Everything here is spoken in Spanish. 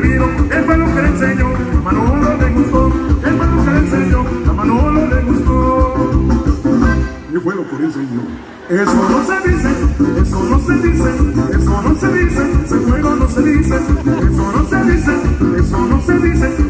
que vino, el que le enseñó, a Manolo le gustó, el Pablo que le enseñó, a Manolo le gustó. Y fue lo que le enseñó. Eso no se dice, eso no se dice, eso no se dice, ese juego no se dice, eso no se dice, eso no se dice.